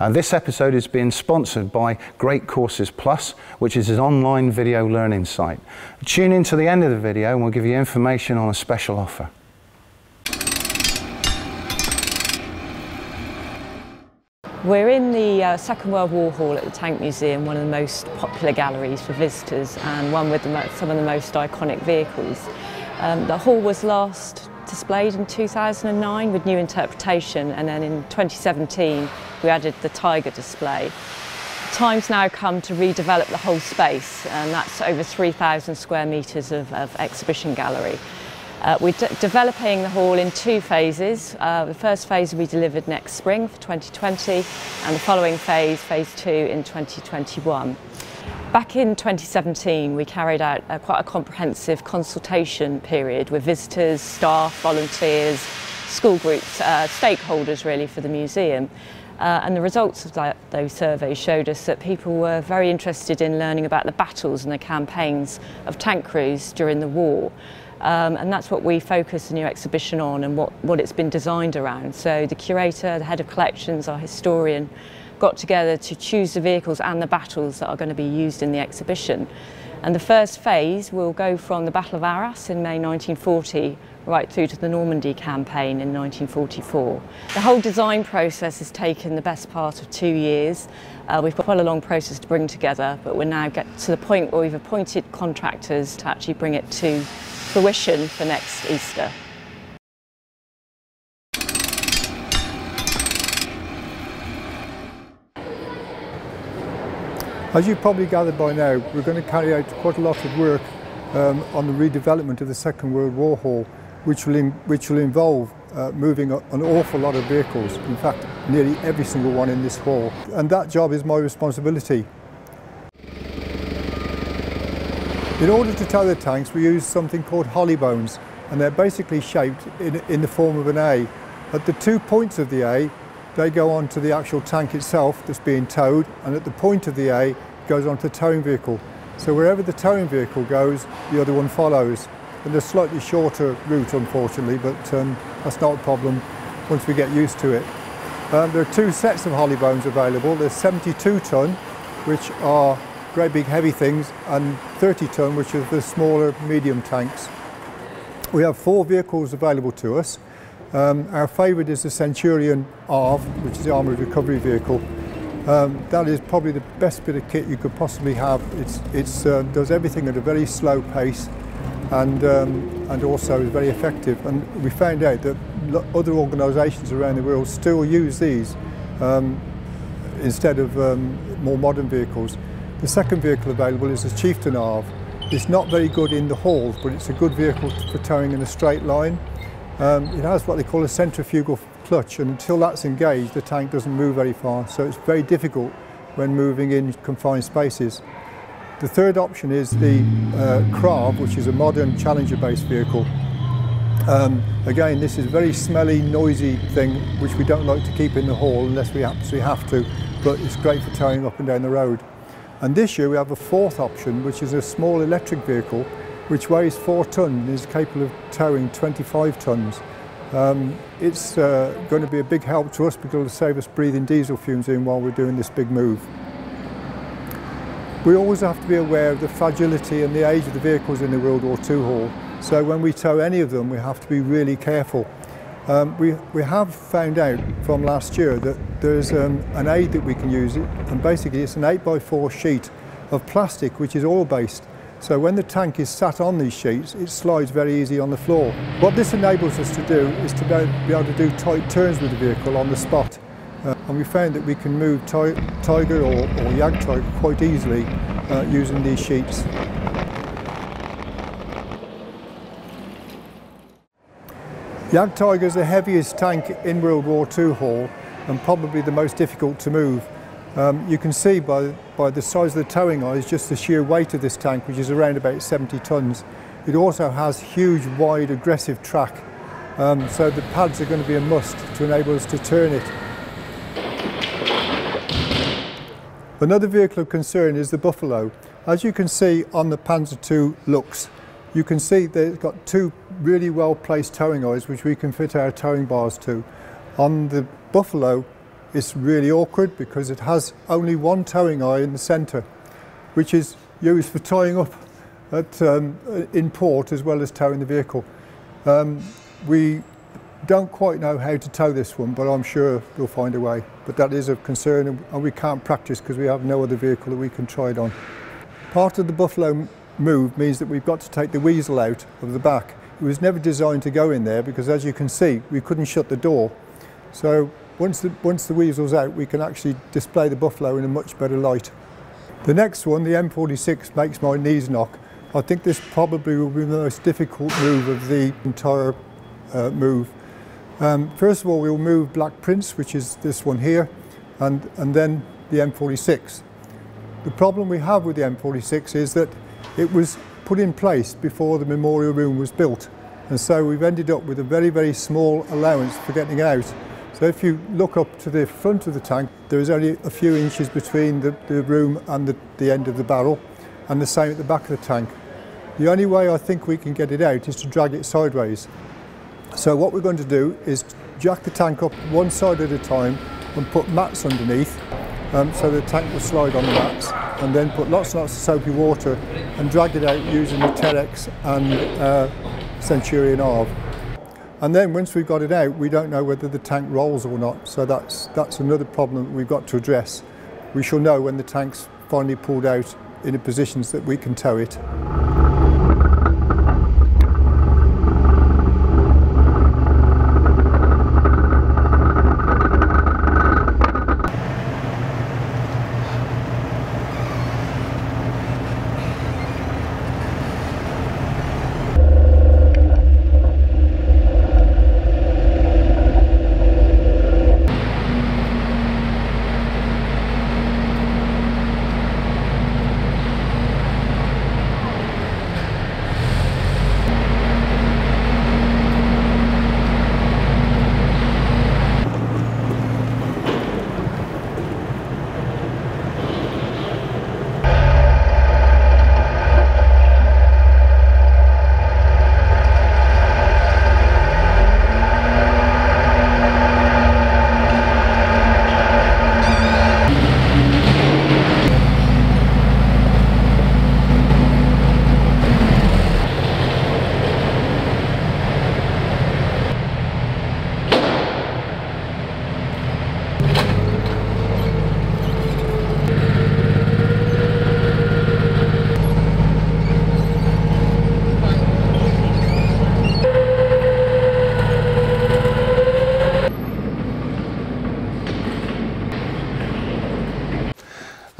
Uh, this episode is being sponsored by Great Courses Plus, which is an online video learning site. Tune in to the end of the video and we'll give you information on a special offer. We're in the uh, Second World War Hall at the Tank Museum, one of the most popular galleries for visitors and one with the, some of the most iconic vehicles. Um, the hall was last displayed in 2009 with new interpretation and then in 2017 we added the Tiger display. Time's now come to redevelop the whole space and that's over 3,000 square metres of, of exhibition gallery. Uh, we're de developing the hall in two phases. Uh, the first phase will be delivered next spring for 2020 and the following phase, phase two, in 2021. Back in 2017 we carried out a, quite a comprehensive consultation period with visitors, staff, volunteers, school groups, uh, stakeholders really for the museum. Uh, and the results of that, those surveys showed us that people were very interested in learning about the battles and the campaigns of tank crews during the war. Um, and that's what we focus the new exhibition on and what, what it's been designed around. So the curator, the head of collections, our historian, got together to choose the vehicles and the battles that are going to be used in the exhibition. And the first phase will go from the Battle of Arras in May 1940 right through to the Normandy campaign in 1944. The whole design process has taken the best part of two years. Uh, we've got quite a long process to bring together, but we're now get to the point where we've appointed contractors to actually bring it to fruition for next Easter. As you've probably gathered by now, we're going to carry out quite a lot of work um, on the redevelopment of the Second World War Hall, which will, in, which will involve uh, moving an awful lot of vehicles, in fact nearly every single one in this hall. And that job is my responsibility. In order to tow the tanks, we use something called holly bones, and they're basically shaped in, in the form of an A. At the two points of the A, they go on to the actual tank itself that's being towed, and at the point of the A, goes on to the towing vehicle. So wherever the towing vehicle goes, the other one follows. And a slightly shorter route, unfortunately, but um, that's not a problem once we get used to it. Um, there are two sets of holly bones available. There's 72 tonne, which are great big heavy things, and 30 tonne, which are the smaller medium tanks. We have four vehicles available to us. Um, our favourite is the Centurion ARV, which is the armoured recovery vehicle. Um, that is probably the best bit of kit you could possibly have. It it's, uh, does everything at a very slow pace and, um, and also is very effective. And we found out that other organisations around the world still use these um, instead of um, more modern vehicles. The second vehicle available is the Chieftain ARV. It's not very good in the halls, but it's a good vehicle for towing in a straight line. Um, it has what they call a centrifugal clutch, and until that's engaged, the tank doesn't move very far, so it's very difficult when moving in confined spaces. The third option is the uh, CRARRV, which is a modern Challenger-based vehicle. Um, again, this is a very smelly, noisy thing, which we don't like to keep in the hall unless we absolutely have to, but it's great for towing up and down the road. And this year we have a fourth option, which is a small electric vehicle, which weighs four tonnes and is capable of towing 25 tonnes. Um, it's uh, going to be a big help to us because it'll save us breathing diesel fumes in while we're doing this big move. We always have to be aware of the fragility and the age of the vehicles in the World War II Hall. So when we tow any of them, we have to be really careful. Um, we, we have found out from last year that there's um, an aid that we can use, and basically it's an 8x4 sheet of plastic which is oil-based. So when the tank is sat on these sheets, it slides very easy on the floor. What this enables us to do is to be able to do tight turns with the vehicle on the spot. Uh, and we found that we can move Tiger or, or Jagdtiger quite easily uh, using these sheets. Jagdtiger is the heaviest tank in World War II Hall and probably the most difficult to move. Um, you can see by, by the size of the towing eyes just the sheer weight of this tank which is around about 70 tonnes. It also has huge wide aggressive track um, so the pads are going to be a must to enable us to turn it. Another vehicle of concern is the Buffalo. As you can see on the Panzer II looks, you can see that it's got two really well placed towing eyes which we can fit our towing bars to. On the Buffalo, it's really awkward because it has only one towing eye in the centre, which is used for tying up at, um, in port as well as towing the vehicle. Um, we don't quite know how to tow this one, but I'm sure we'll find a way. But that is a concern and we can't practice because we have no other vehicle that we can try it on. Part of the Buffalo move means that we've got to take the weasel out of the back. It was never designed to go in there because as you can see, we couldn't shut the door. So once the, once the weasel's out, we can actually display the Buffalo in a much better light. The next one, the M46, makes my knees knock. I think this probably will be the most difficult move of the entire uh, move. Um, first of all, we'll move Black Prince, which is this one here, and, and then the M46. The problem we have with the M46 is that it was put in place before the memorial room was built. And so we've ended up with a very, very small allowance for getting out. So if you look up to the front of the tank, there is only a few inches between the, the room and the, the end of the barrel, and the same at the back of the tank. The only way I think we can get it out is to drag it sideways. So what we're going to do is jack the tank up one side at a time and put mats underneath um, so the tank will slide on the mats and then put lots and lots of soapy water and drag it out using the Terex and uh, Centurion Arv. And then once we've got it out, we don't know whether the tank rolls or not. So that's, that's another problem we've got to address. We shall know when the tank's finally pulled out in a positions that we can tow it.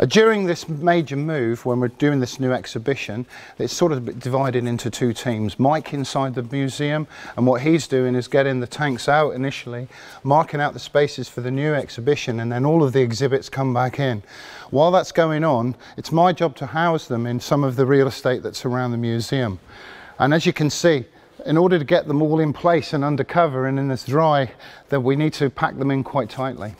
Uh, during this major move, when we're doing this new exhibition, it's sort of divided into two teams. Mike inside the museum, and what he's doing is getting the tanks out initially, marking out the spaces for the new exhibition, and then all of the exhibits come back in. While that's going on, it's my job to house them in some of the real estate that's around the museum. And as you can see, in order to get them all in place and under cover and in this dry, then we need to pack them in quite tightly.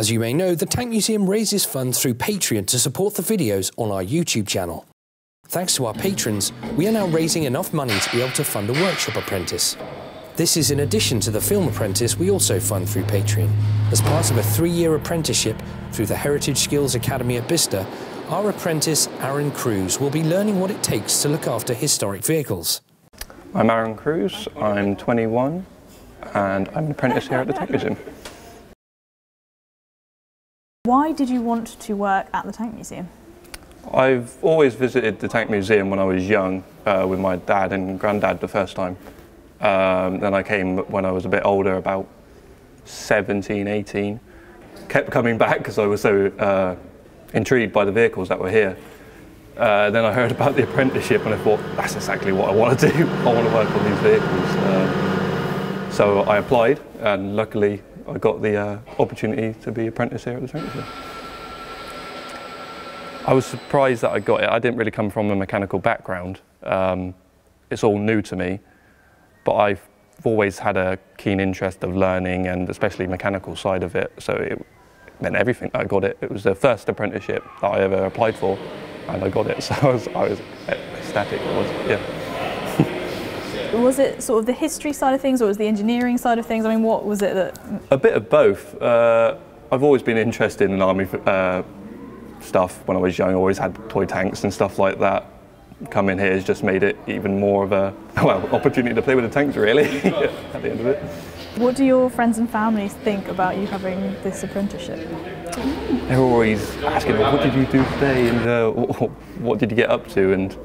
As you may know, the Tank Museum raises funds through Patreon to support the videos on our YouTube channel. Thanks to our patrons, we are now raising enough money to be able to fund a workshop apprentice. This is in addition to the film apprentice we also fund through Patreon. As part of a three-year apprenticeship through the Heritage Skills Academy at Bicester, our apprentice Aaron Cruz will be learning what it takes to look after historic vehicles. I'm Aaron Cruz, I'm 21 and I'm an apprentice here at the Tank Museum. Why did you want to work at the Tank Museum? I've always visited the Tank Museum when I was young uh, with my dad and granddad the first time. Um, then I came when I was a bit older, about 17, 18. Kept coming back because I was so uh, intrigued by the vehicles that were here. Uh, then I heard about the apprenticeship and I thought, that's exactly what I want to do. I want to work on these vehicles. Um, so I applied and luckily I got the uh, opportunity to be apprentice here at the Museum. I was surprised that I got it. I didn't really come from a mechanical background. Um, it's all new to me, but I've always had a keen interest of learning and especially mechanical side of it. So it meant everything. That I got it. It was the first apprenticeship that I ever applied for, and I got it. So I was, I was ecstatic. I was, yeah. Was it sort of the history side of things or was the engineering side of things? I mean, what was it that... A bit of both. Uh, I've always been interested in army uh, stuff when I was young. I always had toy tanks and stuff like that. Coming here has just made it even more of a well opportunity to play with the tanks, really. at the end of it. What do your friends and family think about you having this apprenticeship? They're always asking, well, "What did you do today?" and uh, "What did you get up to?" and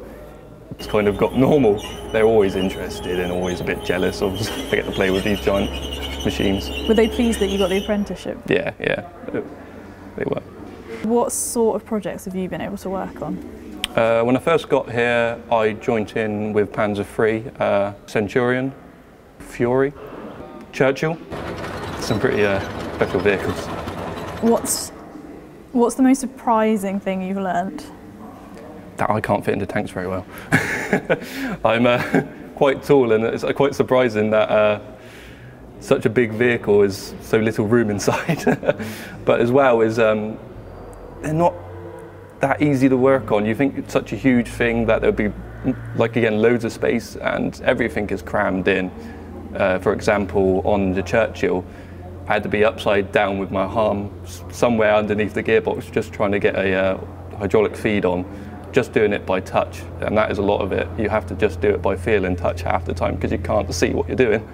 it's kind of got normal. They're always interested and always a bit jealous of I get to play with these giant machines. Were they pleased that you got the apprenticeship? Yeah, yeah, they were. What sort of projects have you been able to work on? Uh, when I first got here, I joined in with Panzer III, uh, Centurion, Fury, Churchill. Some pretty uh, special vehicles. What's What's the most surprising thing you've learned? That I can't fit into tanks very well. I'm uh, quite tall and it's quite surprising that uh, such a big vehicle is so little room inside. but as well is um, they're not that easy to work on. You think it's such a huge thing that there'll be like again loads of space and everything is crammed in. Uh, for example, on the Churchill, I had to be upside down with my arm somewhere underneath the gearbox just trying to get a uh, hydraulic feed on just doing it by touch, and that is a lot of it. You have to just do it by feel and touch half the time because you can't see what you're doing.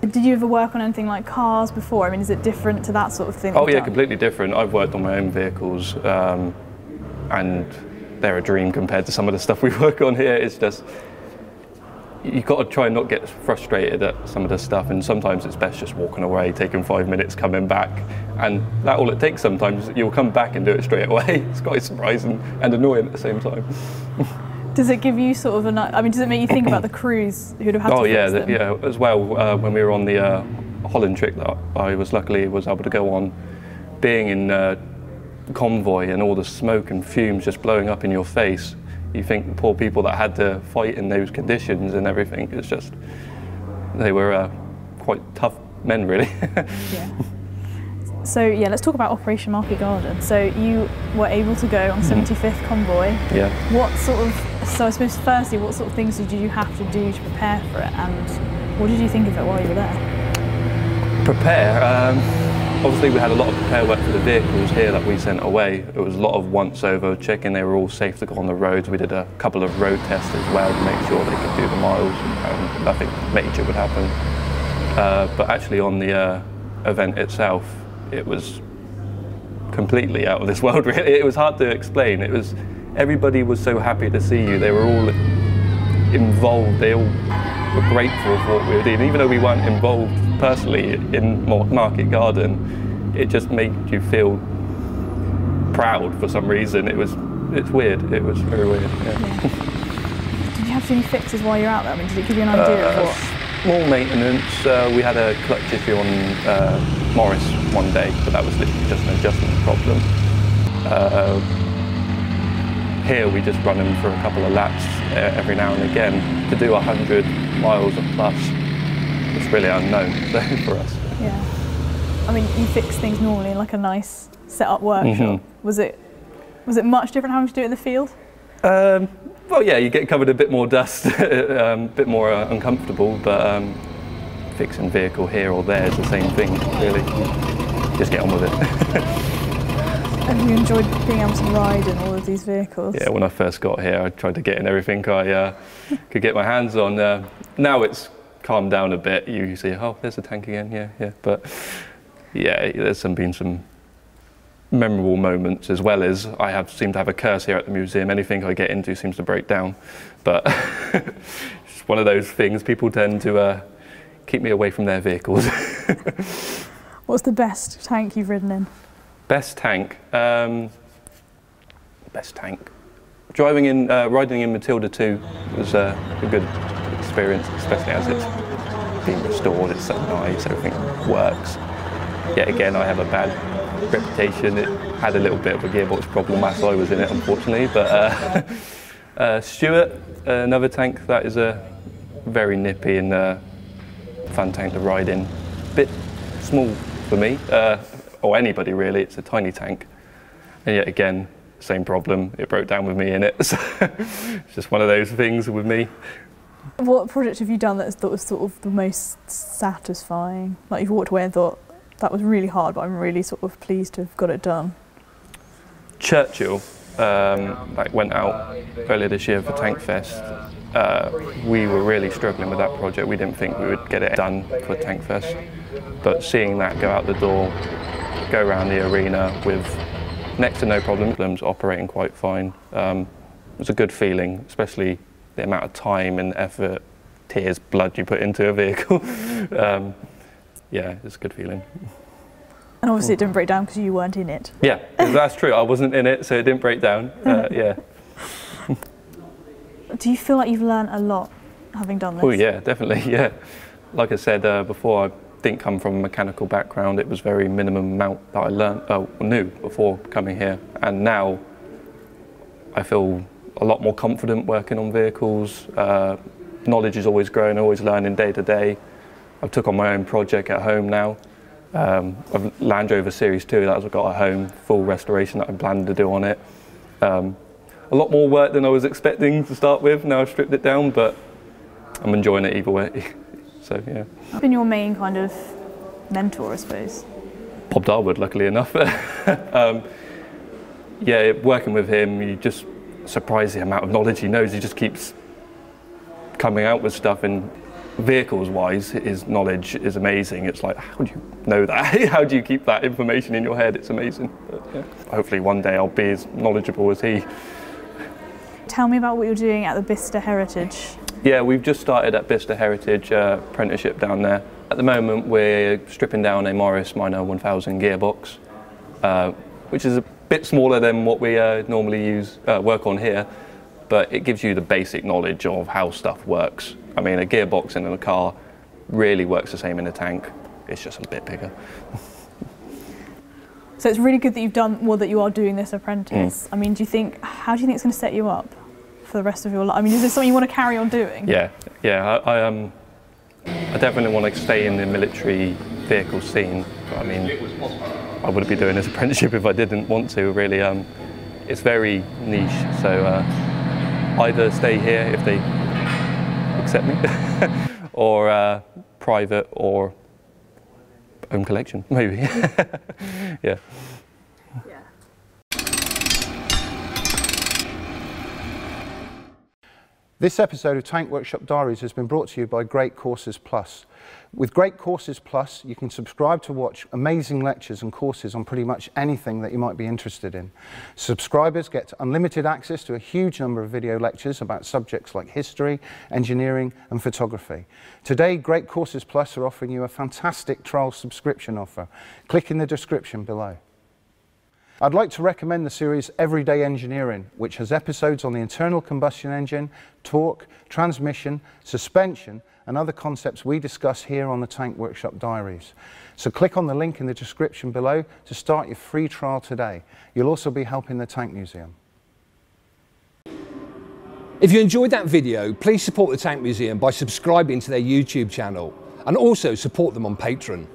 Did you ever work on anything like cars before? I mean, is it different to that sort of thing? Oh yeah, done? completely different. I've worked on my own vehicles, um, and they're a dream compared to some of the stuff we work on here. It's just you've got to try and not get frustrated at some of the stuff and sometimes it's best just walking away taking five minutes coming back and that all it takes sometimes you'll come back and do it straight away it's quite surprising and annoying at the same time Does it give you sort of an? I mean, does it make you think about the crews who'd have had Oh to yeah, the, yeah. As well, uh, when we were on the uh, Holland trick that I was luckily was able to go on, being in uh, convoy and all the smoke and fumes just blowing up in your face. You think the poor people that had to fight in those conditions and everything. It's just they were uh, quite tough men, really. Yeah. So yeah, let's talk about Operation Market Garden. So you were able to go on Mm-hmm. 75th convoy. yeah. What sort of? So I suppose firstly, what sort of things did you have to do to prepare for it, and what did you think of it while you were there? Prepare. Um, obviously, we had a lot of prepare work for the vehicles here that we sent away. It was a lot of once over, checking they were all safe to go on the roads. We did a couple of road tests as well to make sure they could do the miles and nothing major would happen. Uh, but actually, on the uh, event itself, it was completely out of this world. Really, it was hard to explain. It was everybody was so happy to see you. They were all involved. They all were grateful for what we were doing, even though we weren't involved personally in Market Garden. It just made you feel proud for some reason. It was it's weird. It was very weird. Yeah. Did you have any fixes while you're out there? I mean, did it give you an idea of Uh, what? Small maintenance. Uh, we had a clutch issue on uh, Morris one day, but that was literally just an adjustment problem. Uh, here we just run them for a couple of laps uh, every now and again. To do 100 miles or plus, it's really unknown for us. Yeah. I mean, you fix things normally in like a nice set up workshop. Mhm. Was it? Was it much different having to do it in the field? Um, well, yeah, you get covered a bit more dust, a um, bit more uh, uncomfortable, but um, fixing vehicle here or there is the same thing, really. Just get on with it. Have you enjoyed being able to ride in all of these vehicles? yeah, when I first got here, I tried to get in everything I uh, could get my hands on. Uh, now it's calmed down a bit. You see, oh, there's a tank again, yeah, yeah. But yeah, there's some been some memorable moments as well as I have seem to have a curse here at the museum. Anything I get into seems to break down. But it's one of those things. People tend to uh, keep me away from their vehicles. What's the best tank you've ridden in? Best tank. Um, best tank. Driving in, uh, riding in Matilda 2 was uh, a good experience, especially as it's been restored. It's so nice, everything works. Yet again, I have a bad reputation. It had a little bit of a gearbox problem whilst I was in it, unfortunately. But uh, uh, Stuart, another tank that is a very nippy and fun tank to ride in. Bit small for me, uh, or anybody really. It's a tiny tank, and yet again, same problem. It broke down with me in it. So it's just one of those things with me. What project have you done that thought was sort of the most satisfying? Like you've walked away and thought that was really hard, but I'm really sort of pleased to have got it done. Churchill, um, like went out earlier this year for Tankfest. Uh, we were really struggling with that project. We didn't think we would get it done for Tankfest. But seeing that go out the door, go around the arena with next to no problems, operating quite fine, um, it was a good feeling, especially the amount of time and effort, tears, blood you put into a vehicle. um, yeah, it's a good feeling. And obviously it didn't break down because you weren't in it. Yeah, that's true. I wasn't in it, so it didn't break down. Uh, yeah. Do you feel like you've learned a lot having done this? Oh yeah, definitely. Yeah, like I said uh, before, I didn't come from a mechanical background. It was very minimum amount that I learned, uh, knew before coming here, and now I feel a lot more confident working on vehicles. Uh, knowledge is always growing, always learning day to day. I've took on my own project at home now. Um, I've Land Rover Series 2 that I've got at home, full restoration that I'm planning to do on it. Um, a lot more work than I was expecting to start with. Now I've stripped it down, but I'm enjoying it either way. so yeah, What's been your main kind of mentor, I suppose? Bob Darwood, luckily enough. um, yeah, working with him, you just surprised the amount of knowledge he knows. He just keeps coming out with stuff, and vehicles-wise, his knowledge is amazing. It's like, how do you know that? how do you keep that information in your head? It's amazing. But, yeah. Hopefully, one day I'll be as knowledgeable as he. Tell me about what you're doing at the Bicester Heritage. Yeah, we've just started at Bicester Heritage uh, apprenticeship down there. At the moment, we're stripping down a Morris Minor 1000 gearbox, uh, which is a bit smaller than what we uh, normally use uh, work on here. but it gives you the basic knowledge of how stuff works. I mean, a gearbox in a car really works the same in a tank. It's just a bit bigger. So it's really good that you've done, well, that you are doing this apprentice. I mean, do you think, how do you think it's going to set you up for the rest of your life? I mean, is this something you want to carry on doing? Yeah, yeah. I, I um, I definitely want to stay in the military vehicle scene. I mean, I wouldn't be doing this apprenticeship if I didn't want to. Really, um, it's very niche. So uh, either stay here if they accept me, or uh, private, or home collection, maybe. yeah. This episode of Tank Workshop Diaries has been brought to you by Great Courses Plus. With Great Courses Plus, you can subscribe to watch amazing lectures and courses on pretty much anything that you might be interested in. Subscribers get unlimited access to a huge number of video lectures about subjects like history, engineering and photography. Today, Great Courses Plus are offering you a fantastic trial subscription offer. Click in the description below. I'd like to recommend the series Everyday Engineering, which has episodes on the internal combustion engine, torque, transmission, suspension, and other concepts we discuss here on the Tank Workshop Diaries. So click on the link in the description below to start your free trial today. You'll also be helping the Tank Museum. If you enjoyed that video, please support the Tank Museum by subscribing to their YouTube channel and also support them on Patreon.